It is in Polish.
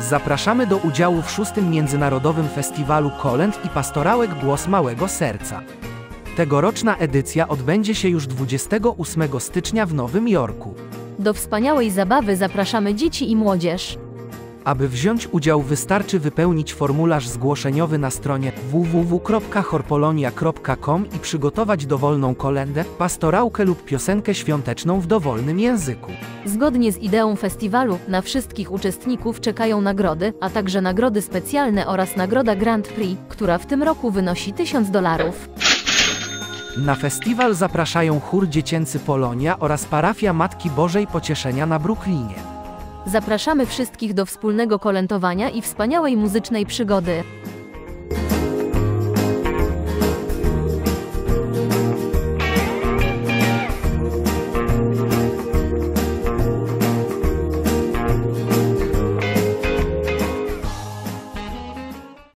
Zapraszamy do udziału w szóstym Międzynarodowym Festiwalu Kolęd i Pastorałek Głos Małego Serca. Tegoroczna edycja odbędzie się już 28 stycznia w Nowym Jorku. Do wspaniałej zabawy zapraszamy dzieci i młodzież. Aby wziąć udział wystarczy wypełnić formularz zgłoszeniowy na stronie www.horpolonia.com i przygotować dowolną kolendę, pastorałkę lub piosenkę świąteczną w dowolnym języku. Zgodnie z ideą festiwalu, na wszystkich uczestników czekają nagrody, a także nagrody specjalne oraz nagroda Grand Prix, która w tym roku wynosi 1000 dolarów. Na festiwal zapraszają chór dziecięcy Polonia oraz parafia Matki Bożej Pocieszenia na Brooklynie. Zapraszamy wszystkich do wspólnego kolędowania i wspaniałej muzycznej przygody.